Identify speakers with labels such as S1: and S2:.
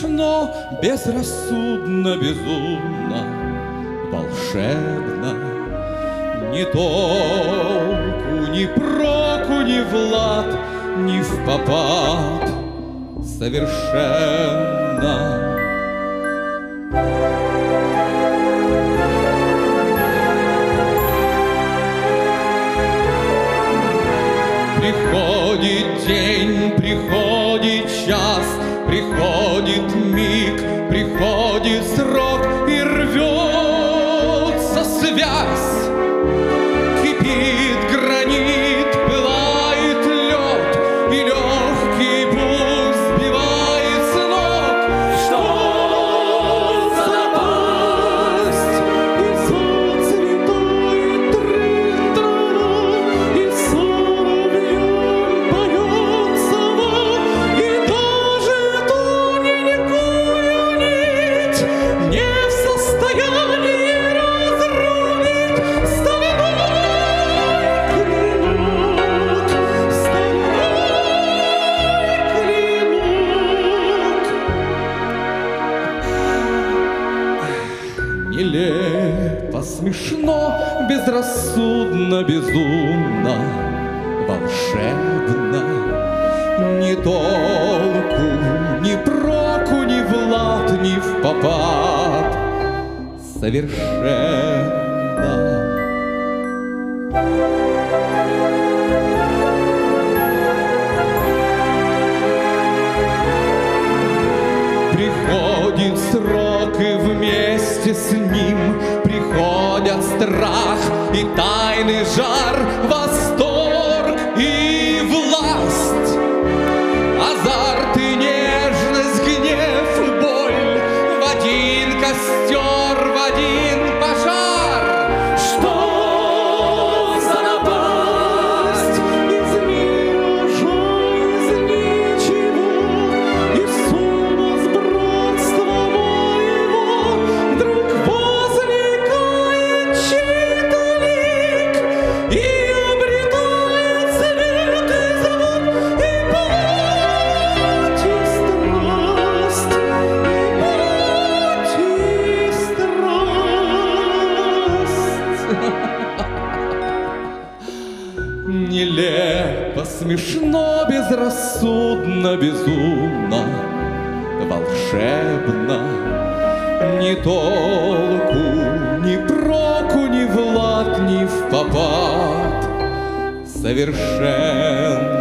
S1: Смешно, безрассудно, безумно, волшебно. Ни толку, ни проку, ни в лад, ни в попад совершенно. Приходит день, приходит час, приходит миг, приходит срок и рвется связь. Нелепо, смешно, безрассудно, безумно, волшебно. Ни толку, ни проку, ни в лад, ни в попад. Совершенно. Приходит срок, и вместе с ним приходят страх и тайный жар, восторг и власть, азарт и нежность, гнев и боль. В один костер, в один Нелепо, смешно, безрассудно, безумно, волшебно. Ни толку, ни проку, ни в лад, ни в попад. Совершенно.